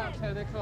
o'clock, 10 o'clock.